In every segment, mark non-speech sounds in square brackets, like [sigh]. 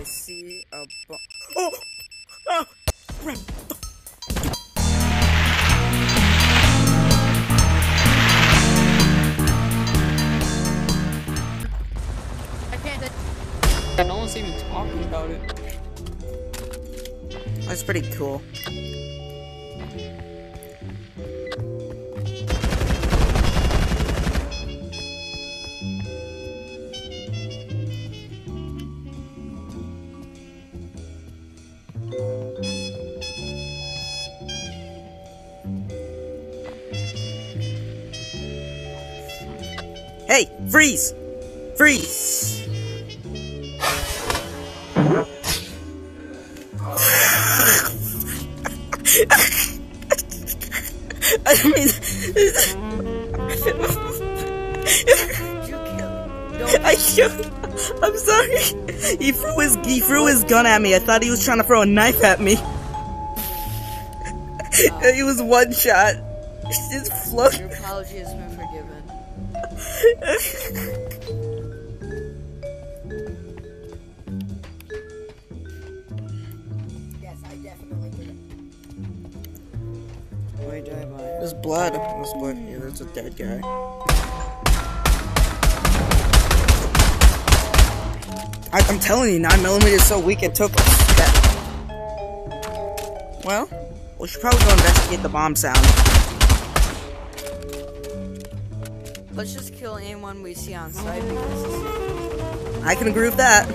I see a bomb. Oh! Oh! Crap! I can't. No one's even talking about it. That's pretty cool. Freeze! Freeze! I mean, I should. I'm sorry. He threw his he threw his gun at me. I thought he was trying to throw a knife at me. [laughs] he was one shot. Just float. Yes, I definitely did it. Where do I buy? There's blood. There's blood. Yeah, that's a dead guy. I, I'm telling you, 9mm is so weak it took us that. Well, we should probably go investigate the bomb sound. Let's just kill anyone we see on site because I can agree with that.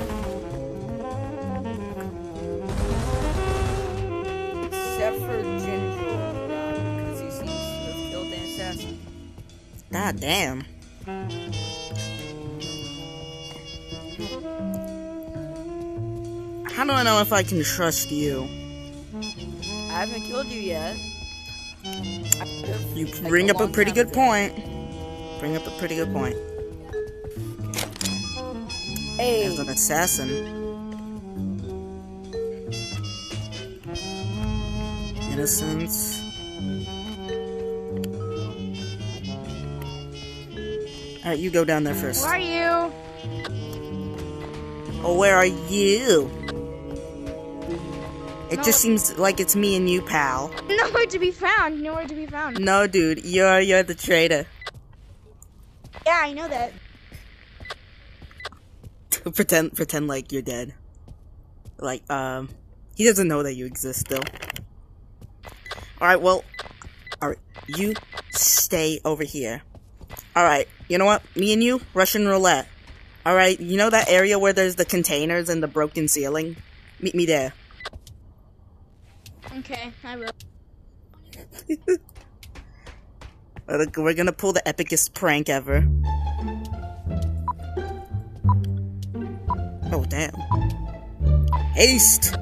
except for Ginger, uh, because he seems to have killed an assassin. God damn. How do I know if I can trust you? I haven't killed you yet. You bring up a pretty good ago. point. Bring up a pretty good point. Hey, As an assassin. Innocence. Alright, you go down there first. Where are you? Oh, where are you? It just seems like it's me and you, pal. [laughs] Nowhere to be found. Nowhere to be found. No, dude, you're you're the traitor. Yeah, I know that. [laughs] pretend pretend like you're dead. Like, um, he doesn't know that you exist still. Alright, well, alright, you stay over here. Alright, you know what? Me and you, Russian roulette. Alright, you know that area where there's the containers and the broken ceiling? Meet me there. Okay, I will. [laughs] We're gonna pull the epicest prank ever. Oh, damn. Haste!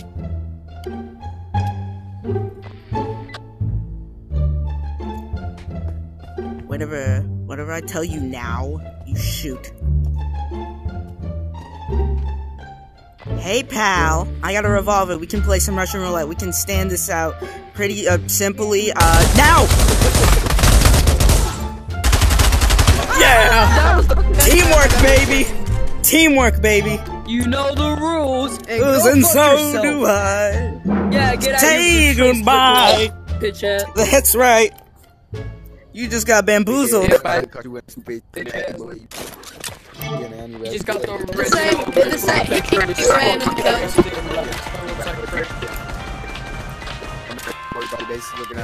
Whatever, whatever I tell you now, you shoot. Hey, pal. I got a revolver. We can play some Russian roulette. We can stand this out pretty, uh, simply, uh, now! Yeah! Teamwork, baby! Teamwork, baby! You know the rules. And go Ooh, and fuck so yourself. do I. Yeah, get out Say of here. goodbye. Bitch ass. That's right. You just got bamboozled. Yeah, bye. You just got the the same, the same. Yeah, that's how you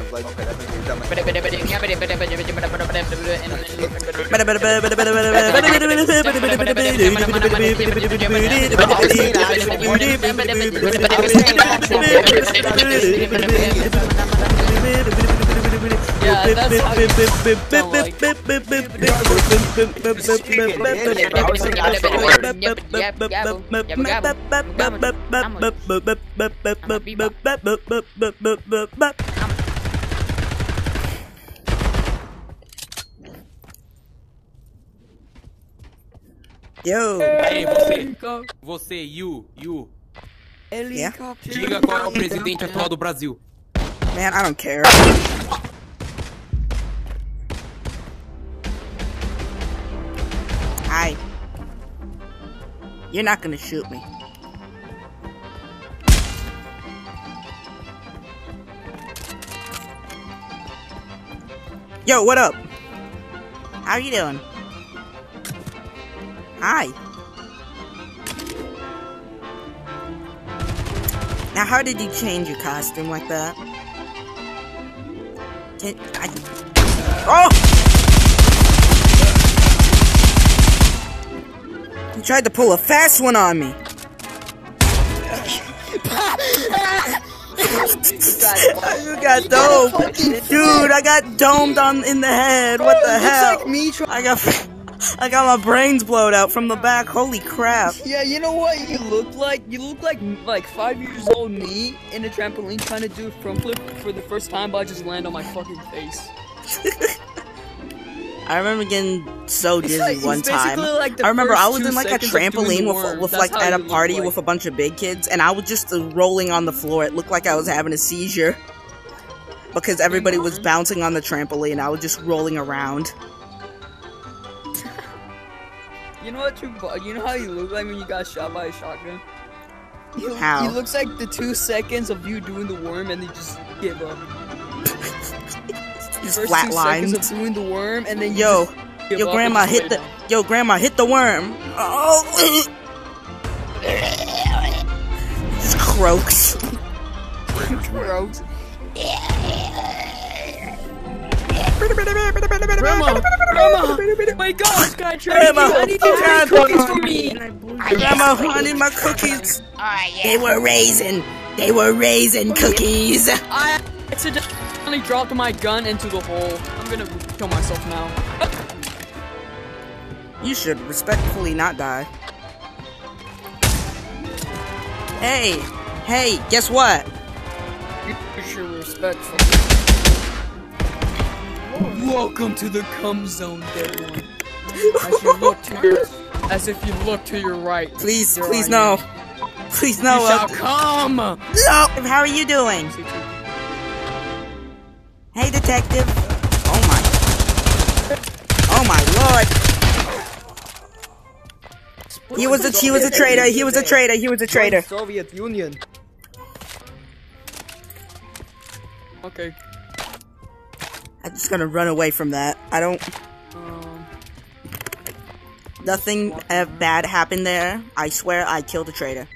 don't like Yo, Ei, você, você, you, you, Helicóptero. diga qual é o presidente atual do Brasil. Man, I don't care. Hi. You're not gonna shoot me. Yo, what up? How you doing? Hi. Now, how did you change your costume like that? I? Oh! You tried to pull a fast one on me. you got domed, dude. I got domed on in the head. What the hell? Like me. I got, I got my brains blowed out from the back. Holy crap! Yeah, you know what you look like? You look like like five years old me in a trampoline trying to do a front flip for the first time, but I just land on my fucking face. I remember getting so dizzy like- one time. like I remember I was in like a seconds of doing trampoline with, with That's like at a party like. with a bunch of big kids, and I was just uh, rolling on the floor. It looked like I was having a seizure because everybody was Mhm. bouncing on the trampoline. I was just rolling around. You know what? You, you know how you look like when you got shot by a shotgun? You, How? It looks like the two seconds of you doing the worm and then you just give up. [laughs] Just First flat two seconds of doing the worm and then Yo, just give yo, up grandma hit the down. yo, grandma hit the worm. Oh, [laughs] just croaks. [laughs] Gross. Grandma, Grandma, wake up! Guy Grandma, I need you to Grandma. make cookies for me. Grandma, I need my cookies. Oh, they were raisin. They were raisin oh, cookies. I accidentally dropped my gun into the hole. I'm gonna kill myself now. You should respectfully not die. Hey, hey, guess what? You should respectful. Welcome to the cum zone, dead one. As you look to your, as if you look to your right. Please, there please no. am. Please You no. shall uh, come. No. How are you doing? Hey, detective. Oh my. Oh my lord. He was a he was a traitor. He was a traitor. He was a traitor. Soviet Union. Okay. I'm just gonna run away from that. I don't. Um, Nothing uh, bad happened there. I swear I killed a traitor.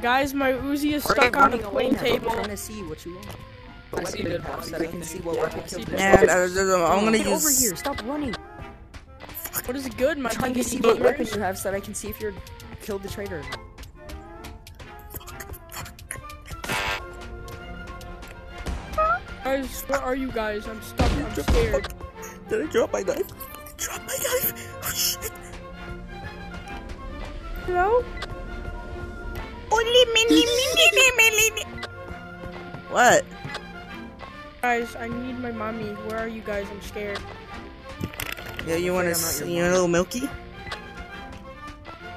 Guys, my Uzi is stuck on the pool table. I'm trying to see what you want. I see dead bodies. So I can see what weapon I see killed dead Man, uh, I'm gonna Get over use. here. Stop running. What is it good? My I'm see PC what weapon you have so that I can see if you're killed the traitor. Guys, where are you guys? I'm stuck. I'm scared. Did I drop my knife? Drop my knife. Oh shit. Hello? [laughs] What? Guys, I need my mommy. Where are you guys? I'm scared. Yeah, you want I'm not to? your You want a little milky?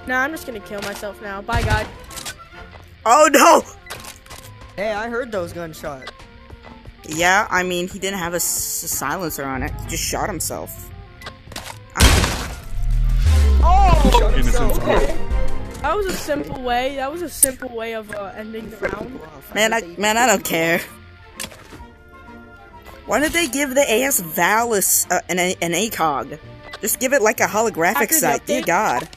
Nah, I'm just gonna kill myself now. Bye, guys. Oh no! Hey, I heard those gunshots. Yeah, I mean, he didn't have a, s- silencer on it. He just shot himself. Oh! That was a simple way. That was a simple way of uh, ending the round. Man, I man, I don't care. Why did they give the AS Valis uh, an a- an ACOG? Just give it like a holographic After sight. Dear God.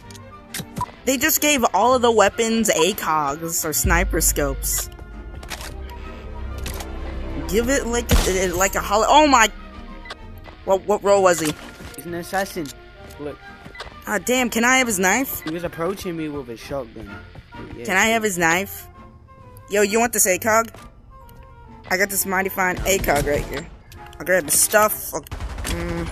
They just gave all of the weapons ACOGs or sniper scopes. Give it like a, like a holo. Oh my! What what role was he? He's an assassin. Look, Ah, damn! Can I have his knife? he was approaching me with a shotgun. Yeah. Can I have his knife? Yo, you want this ACOG? I got this mighty fine ACOG right here. I'll grab his stuff. I'll, mm.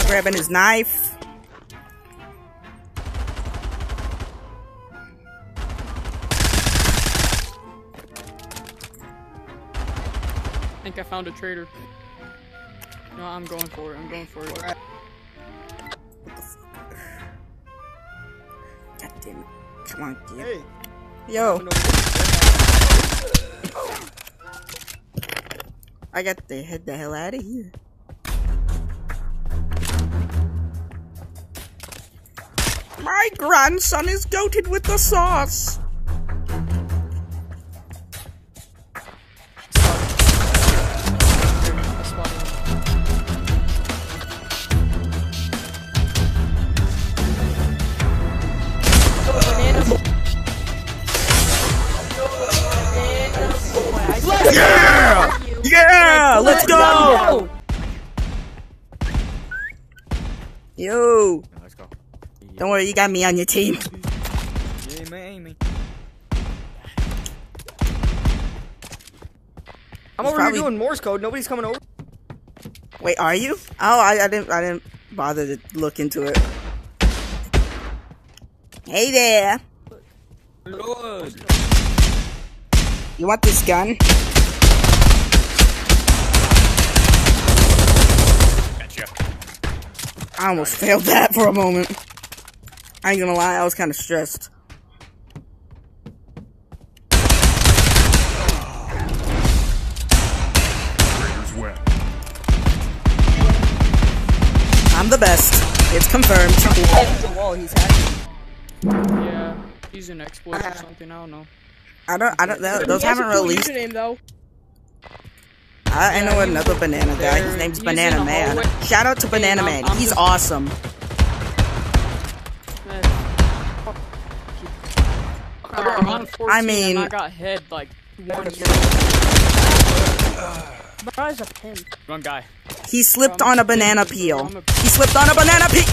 I'm grabbing his knife. Think I found a traitor. No, I'm going for it. I'm going for it. God damn it. Come on, kid. Hey. Yo. I got to head the hell out of here. My grandson is goated with the sauce. Don't worry, you got me on your team. Yeah, man, Amy. I'm He's over probably- here doing Morse code. Nobody's coming over. Wait, are you? Oh, I, I didn't. I didn't bother to look into it. Hey there. Lord. You want this gun? I almost failed that for a moment. I ain't gonna lie, I was kind of stressed. I'm the best. It's confirmed. the wall. He's hacking. Yeah, he's an exploit or something. I don't know. I don't. I don't. Those, those He has a haven't cool released. username though. I, I know another banana guy. His there- name's Banana Man. Shout out to Banana Man. He's awesome. I'm on 14 I mean- I got head like one Bro a pimp. one guy. He slipped on a banana peel. He slipped on a banana peel.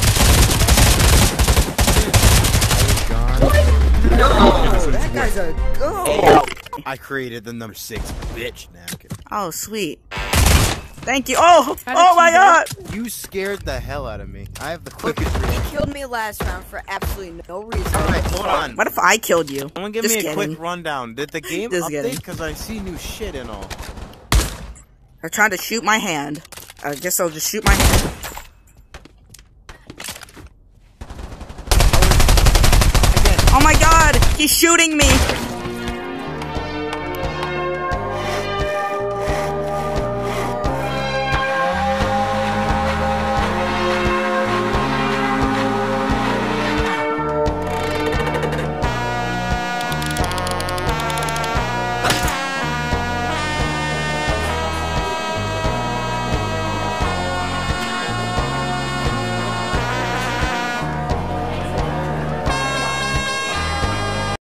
That guy's a go. I created the number six bitch. Now I'm kidding. Oh, sweet. Thank you. Oh, oh my you do god. You scared the hell out of me. I have the quickest You reaction. killed me last round for absolutely no reason. Alright, hold on. What if I killed you? Someone give Just me a kidding. quick rundown. Did the [laughs] game Just update? Because I see new shit and all. They're trying to shoot my hand. I guess I'll just shoot my hand. Oh my god, he's shooting me.